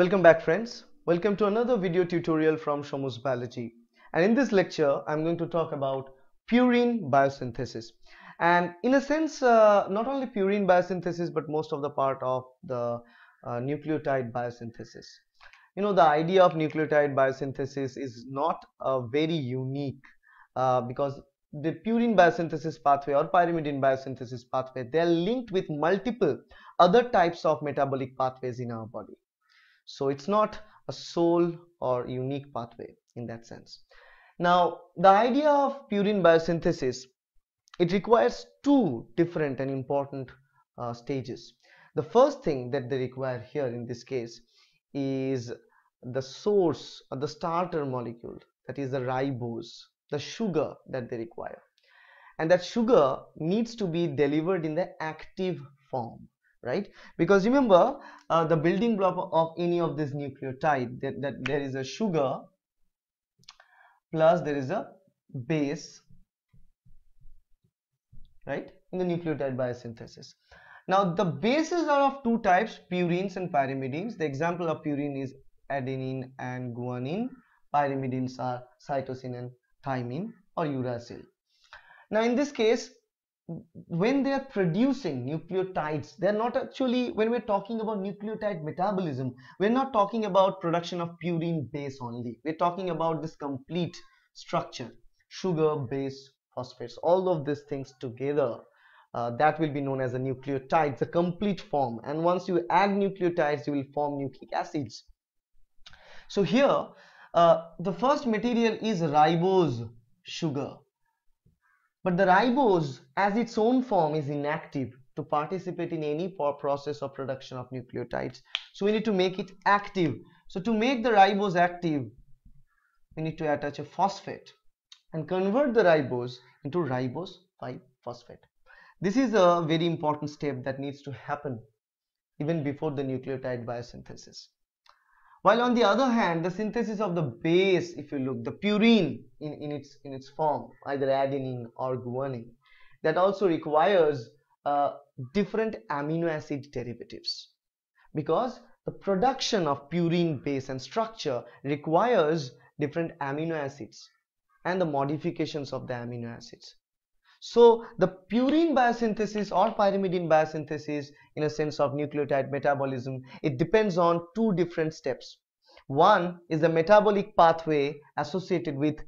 Welcome back friends. Welcome to another video tutorial from Shomu's Biology. And in this lecture, I'm going to talk about purine biosynthesis. And in a sense, uh, not only purine biosynthesis, but most of the part of the uh, nucleotide biosynthesis. You know, the idea of nucleotide biosynthesis is not a very unique uh, because the purine biosynthesis pathway or pyrimidine biosynthesis pathway, they are linked with multiple other types of metabolic pathways in our body. So it's not a sole or unique pathway in that sense. Now, the idea of purine biosynthesis, it requires two different and important uh, stages. The first thing that they require here in this case is the source or the starter molecule that is the ribose, the sugar that they require. And that sugar needs to be delivered in the active form right? Because remember uh, the building block of any of this nucleotide that, that there is a sugar plus there is a base right in the nucleotide biosynthesis. Now the bases are of two types purines and pyrimidines. The example of purine is adenine and guanine. Pyrimidines are cytosine and thymine or uracil. Now in this case when they are producing nucleotides they're not actually when we're talking about nucleotide metabolism we're not talking about production of purine base only. We're talking about this complete structure sugar base phosphates all of these things together uh, that will be known as a nucleotide. The complete form. And once you add nucleotides you will form nucleic acids. So here uh, the first material is ribose sugar but the ribose as its own form is inactive to participate in any process of production of nucleotides. So we need to make it active. So to make the ribose active, we need to attach a phosphate and convert the ribose into ribose 5-phosphate. This is a very important step that needs to happen even before the nucleotide biosynthesis. While on the other hand, the synthesis of the base, if you look, the purine in, in, its, in its form, either adenine or guanine, that also requires uh, different amino acid derivatives because the production of purine base and structure requires different amino acids and the modifications of the amino acids. So the purine biosynthesis or pyrimidine biosynthesis in a sense of nucleotide metabolism, it depends on two different steps. One is the metabolic pathway associated with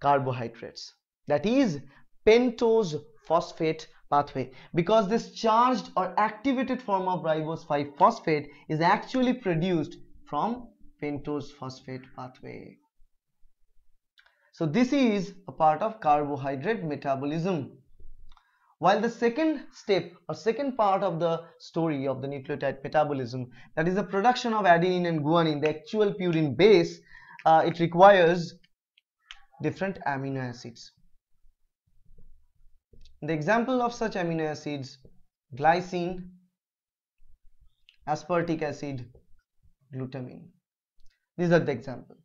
carbohydrates that is pentose phosphate pathway because this charged or activated form of ribose 5 phosphate is actually produced from pentose phosphate pathway. So this is a part of carbohydrate metabolism. While the second step or second part of the story of the nucleotide metabolism that is the production of adenine and guanine the actual purine base uh, it requires different amino acids. The example of such amino acids glycine, aspartic acid, glutamine. These are the example.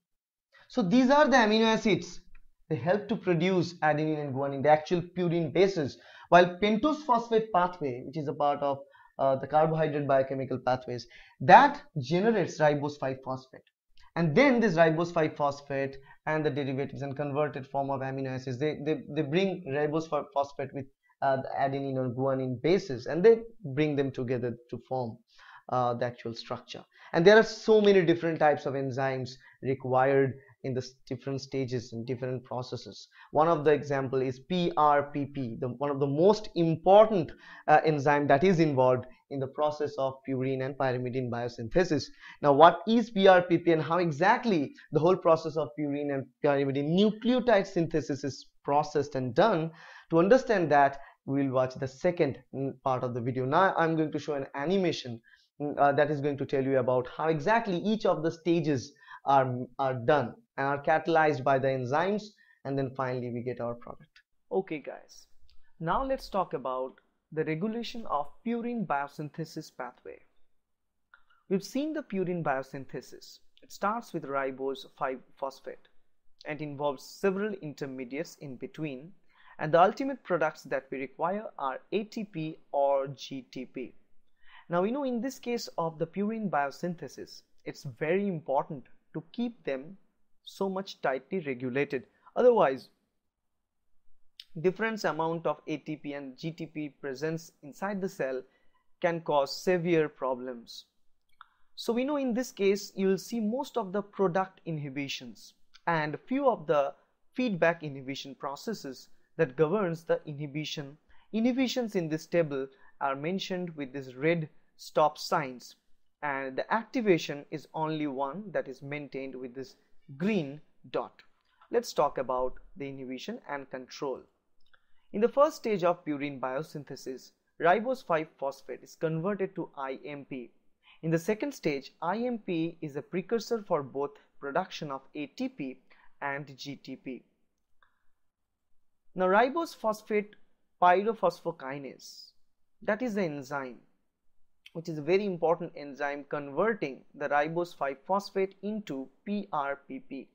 So these are the amino acids they help to produce adenine and guanine, the actual purine bases, while pentose phosphate pathway, which is a part of uh, the carbohydrate biochemical pathways, that generates ribose 5-phosphate. And then this ribose 5-phosphate and the derivatives and converted form of amino acids, they, they, they bring ribose 5-phosphate with uh, the adenine or guanine bases and they bring them together to form uh, the actual structure. And there are so many different types of enzymes required in the different stages and different processes. One of the example is PRPP, the, one of the most important uh, enzyme that is involved in the process of purine and pyrimidine biosynthesis. Now what is PRPP and how exactly the whole process of purine and pyrimidine nucleotide synthesis is processed and done? To understand that we will watch the second mm, part of the video. Now I'm going to show an animation mm, uh, that is going to tell you about how exactly each of the stages are, are done and are catalyzed by the enzymes and then finally we get our product. Okay guys, now let's talk about the regulation of purine biosynthesis pathway. We've seen the purine biosynthesis. It starts with ribose 5-phosphate and involves several intermediates in between and the ultimate products that we require are ATP or GTP. Now we know in this case of the purine biosynthesis, it's very important to keep them so much tightly regulated. Otherwise difference amount of ATP and GTP presence inside the cell can cause severe problems. So we know in this case you will see most of the product inhibitions and few of the feedback inhibition processes that governs the inhibition. Inhibitions in this table are mentioned with this red stop signs and the activation is only one that is maintained with this green dot. Let's talk about the inhibition and control. In the first stage of purine biosynthesis, ribose 5-phosphate is converted to IMP. In the second stage, IMP is a precursor for both production of ATP and GTP. Now ribose phosphate pyrophosphokinase, that is the enzyme which is a very important enzyme converting the ribose 5-phosphate into PRPP.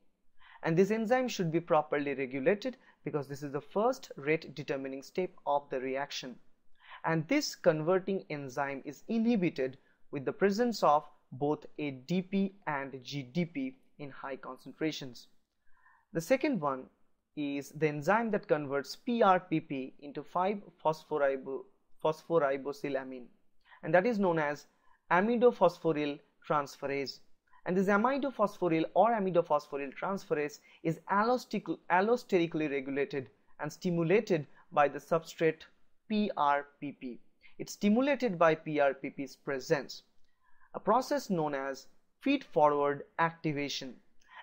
And this enzyme should be properly regulated because this is the first rate determining step of the reaction. And this converting enzyme is inhibited with the presence of both ADP and GDP in high concentrations. The second one is the enzyme that converts PRPP into 5-phosphoribosylamine and that is known as amidophosphoryl transferase and this amidophosphoryl or amidophosphoryl transferase is allosterically regulated and stimulated by the substrate PRPP. It's stimulated by PRPP's presence, a process known as feed-forward activation.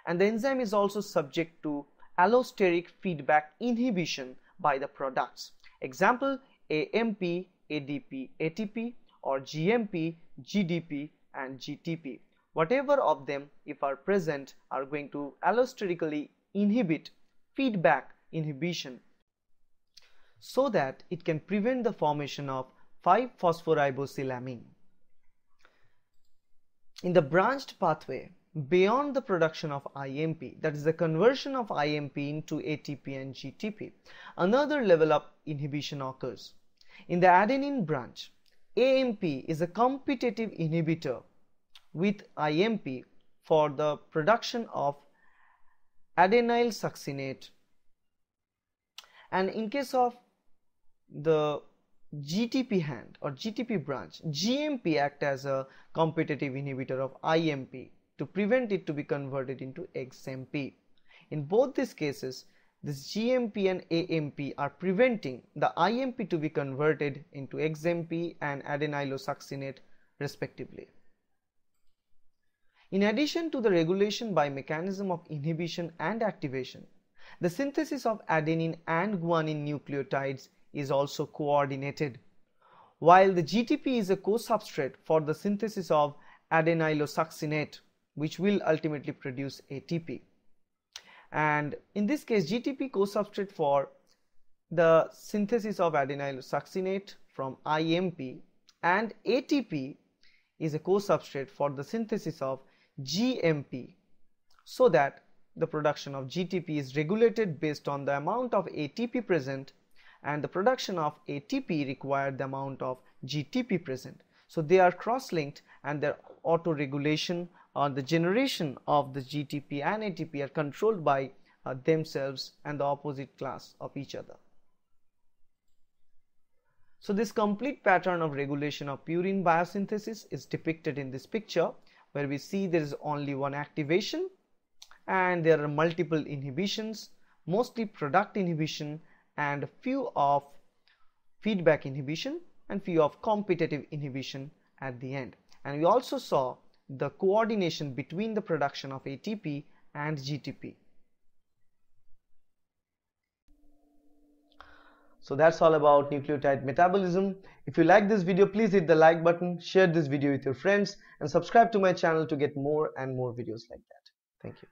And the enzyme is also subject to allosteric feedback inhibition by the products. Example AMP, ADP, ATP or GMP, GDP and GTP. Whatever of them if are present are going to allosterically inhibit feedback inhibition so that it can prevent the formation of 5-phosphoribosylamine. In the branched pathway, beyond the production of IMP, that is the conversion of IMP into ATP and GTP, another level of inhibition occurs. In the adenine branch, AMP is a competitive inhibitor with IMP for the production of adenyl succinate and in case of the GTP hand or GTP branch GMP act as a competitive inhibitor of IMP to prevent it to be converted into XMP. In both these cases this GMP and AMP are preventing the IMP to be converted into XMP and adenylosuccinate respectively. In addition to the regulation by mechanism of inhibition and activation, the synthesis of adenine and guanine nucleotides is also coordinated. While the GTP is a co-substrate for the synthesis of adenylosuccinate which will ultimately produce ATP and in this case GTP co-substrate for the synthesis of adenyl succinate from IMP and ATP is a co-substrate for the synthesis of GMP so that the production of GTP is regulated based on the amount of ATP present and the production of ATP required the amount of GTP present. So they are cross-linked and their auto-regulation uh, the generation of the GTP and ATP are controlled by uh, themselves and the opposite class of each other. So this complete pattern of regulation of purine biosynthesis is depicted in this picture where we see there is only one activation and there are multiple inhibitions mostly product inhibition and a few of feedback inhibition and few of competitive inhibition at the end and we also saw the coordination between the production of ATP and GTP. So that's all about nucleotide metabolism. If you like this video, please hit the like button, share this video with your friends and subscribe to my channel to get more and more videos like that. Thank you.